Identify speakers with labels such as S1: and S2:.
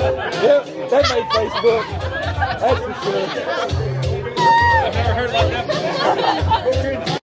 S1: Yep, that made Facebook. That's for sure.
S2: I've never heard like that before.